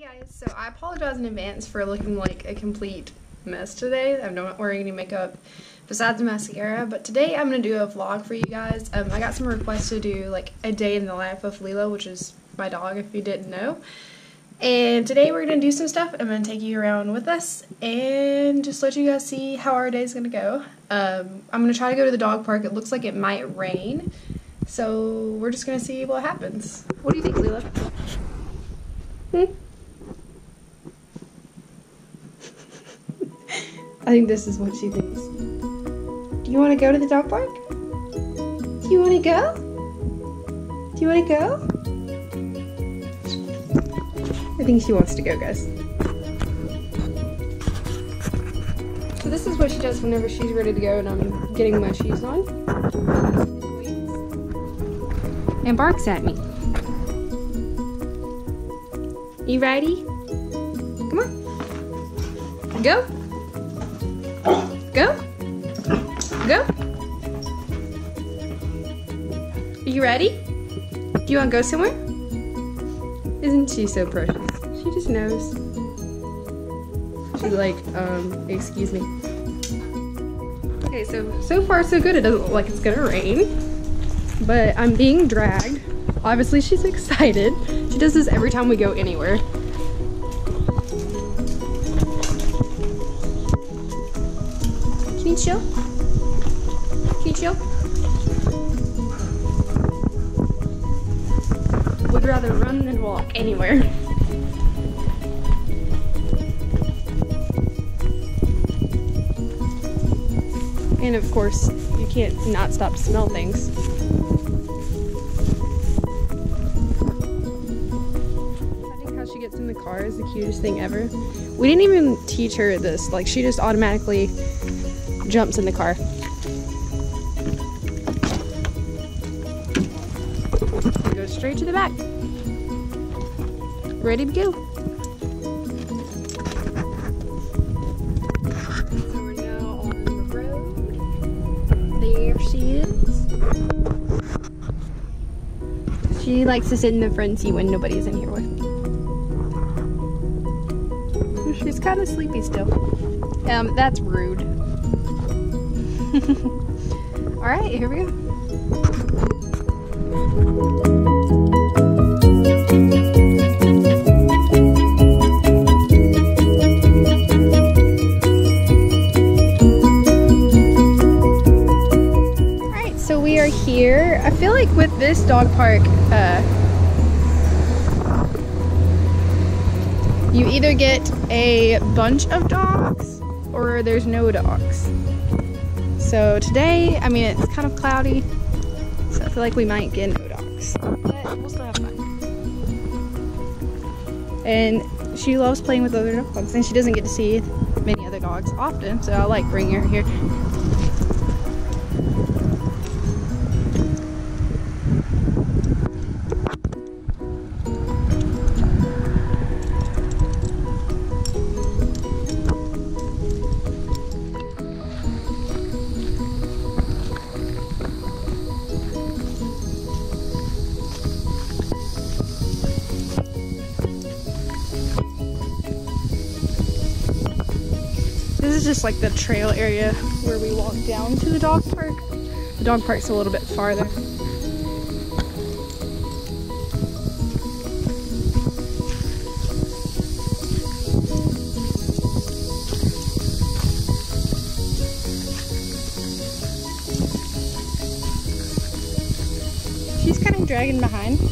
Hey guys, so I apologize in advance for looking like a complete mess today. I'm not wearing any makeup besides the mascara, but today I'm going to do a vlog for you guys. Um, I got some requests to do like a day in the life of Lilo, which is my dog if you didn't know. And today we're going to do some stuff. I'm going to take you around with us and just let you guys see how our day is going to go. Um, I'm going to try to go to the dog park. It looks like it might rain. So we're just going to see what happens. What do you think, Lilo? Hmm? I think this is what she thinks. Do you want to go to the dog park? Do you want to go? Do you want to go? I think she wants to go, guys. So this is what she does whenever she's ready to go and I'm getting my shoes on. And barks at me. You ready? Come on. Go. Ready? Do you want to go somewhere? Isn't she so precious? She just knows. She's like, um, excuse me. Okay, so, so far so good. It doesn't look like it's gonna rain. But I'm being dragged. Obviously she's excited. She does this every time we go anywhere. Can you chill? Can you chill? Rather run than walk anywhere. And of course, you can't not stop to smell things. I think how she gets in the car is the cutest thing ever. We didn't even teach her this. Like, she just automatically jumps in the car. Goes straight to the back. Ready to go. We're now on the road. There she is. She likes to sit in the front seat when nobody's in here with me. She's kind of sleepy still. Um, that's rude. All right, here we go. This dog park, uh, you either get a bunch of dogs or there's no dogs. So today, I mean, it's kind of cloudy, so I feel like we might get no dogs, but we'll still have fun. And she loves playing with other dogs, and she doesn't get to see many other dogs often, so I like bringing her here. Is just like the trail area where we walk down to the dog park. The dog park's a little bit farther. She's kind of dragging behind.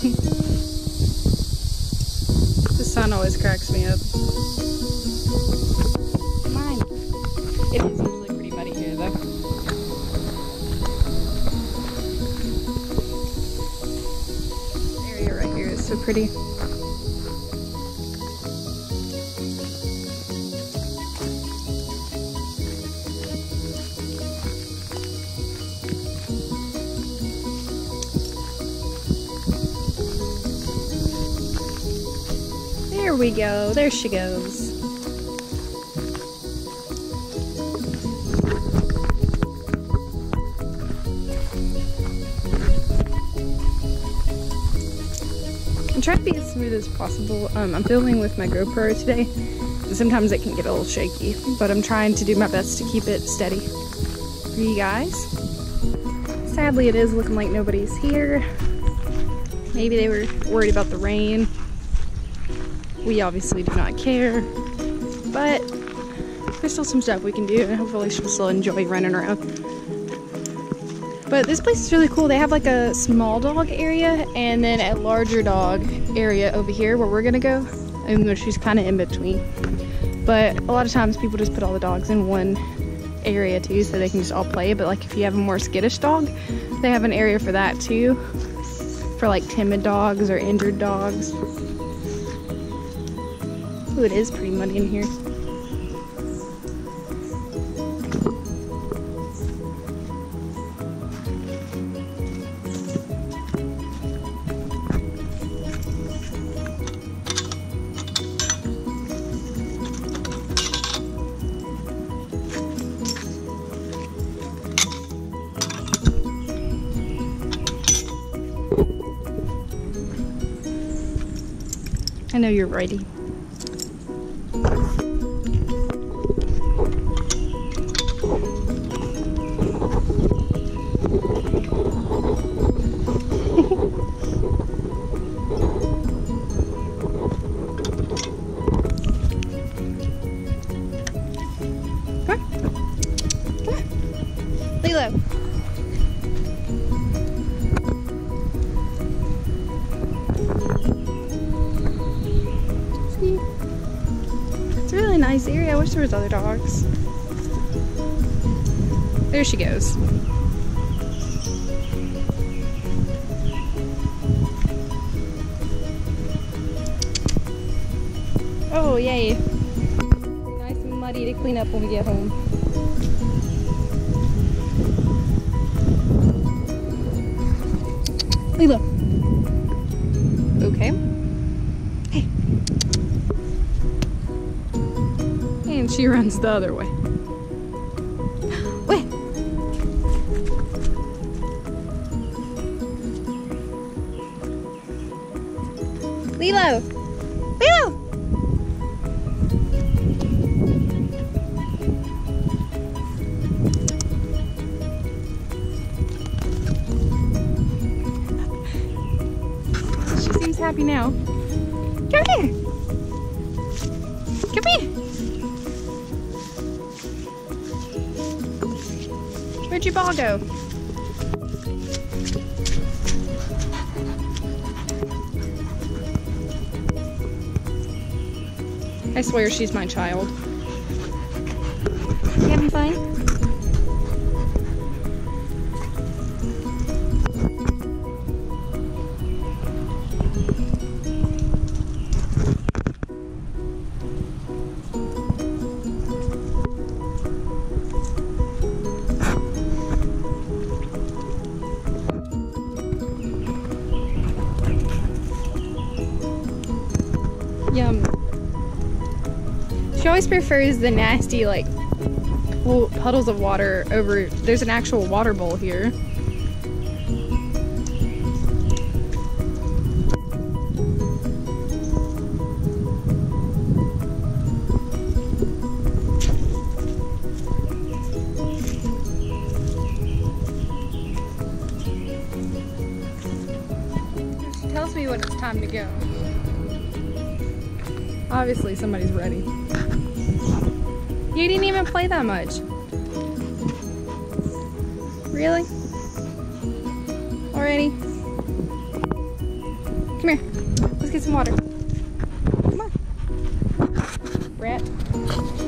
The sun always cracks me up. Come on. It is usually pretty muddy here though. This area right here is so pretty. we go. There she goes. I'm trying to be as smooth as possible. Um, I'm filming with my GoPro today. Sometimes it can get a little shaky, but I'm trying to do my best to keep it steady for you guys. Sadly, it is looking like nobody's here. Maybe they were worried about the rain. We obviously do not care, but there's still some stuff we can do and hopefully she'll still enjoy running around. But this place is really cool. They have like a small dog area and then a larger dog area over here where we're gonna go. And she's kind of in between. But a lot of times people just put all the dogs in one area too so they can just all play. But like if you have a more skittish dog, they have an area for that too. For like timid dogs or injured dogs. Ooh, it is pretty muddy in here. I know you're ready. Other dogs. There she goes. Oh, yay. Nice and muddy to clean up when we get home. Lilo. Okay. And she runs the other way. Wait. Lilo. Lilo. She seems happy now. Come here. Come here. Where'd your ball go? I swear she's my child. You having fun? Yum. She always prefers the nasty, like, puddles of water over. There's an actual water bowl here. Tells me when it's time to go. Obviously, somebody's ready. You didn't even play that much. Really? Already? Come here. Let's get some water. Come on. Rat.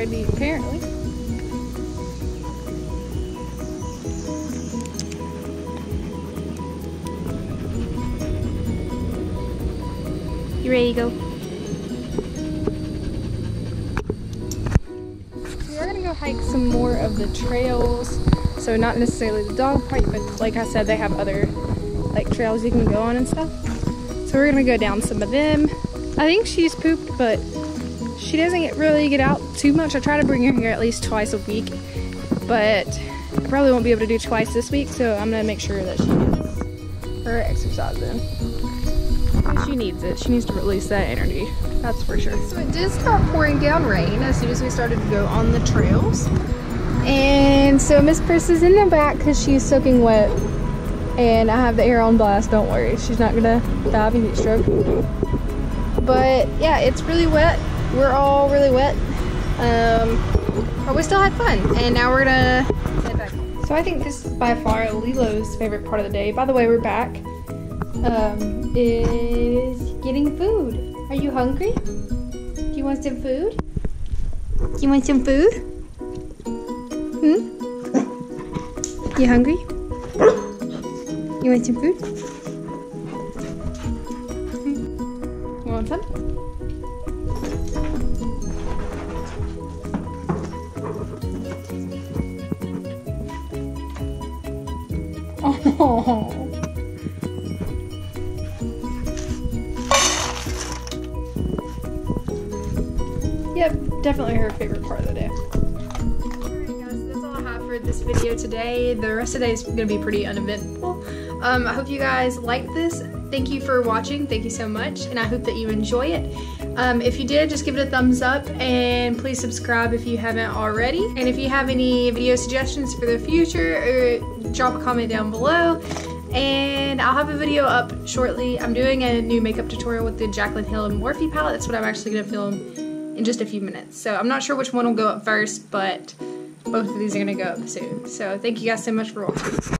Already, apparently. You ready to go? We are gonna go hike some more of the trails. So not necessarily the dog park, but like I said, they have other like trails you can go on and stuff. So we're gonna go down some of them. I think she's pooped, but she doesn't really get out too much. I try to bring her here at least twice a week, but I probably won't be able to do twice this week, so I'm gonna make sure that she gets her exercise in. She needs it. She needs to release that energy. That's for sure. So it did start pouring down rain as soon as we started to go on the trails. And so Miss Purse is in the back because she's soaking wet. And I have the air on blast, don't worry. She's not gonna die of a heat stroke. But yeah, it's really wet. We're all really wet. Um, but we still had fun. And now we're gonna head back. So I think this is by far Lilo's favorite part of the day. By the way, we're back. Um, is getting food. Are you hungry? Do you want some food? Do you want some food? Hmm? You hungry? You want some food? Oh. Yep, definitely her favorite part of the day. Alright guys, that's all I have for this video today. The rest of the day is going to be pretty uneventful. Um, I hope you guys liked this. Thank you for watching. Thank you so much. And I hope that you enjoy it. Um, if you did, just give it a thumbs up and please subscribe if you haven't already. And if you have any video suggestions for the future, or drop a comment down below and I'll have a video up shortly. I'm doing a new makeup tutorial with the Jaclyn Hill Morphe palette. That's what I'm actually going to film in just a few minutes. So I'm not sure which one will go up first, but both of these are going to go up soon. So thank you guys so much for watching.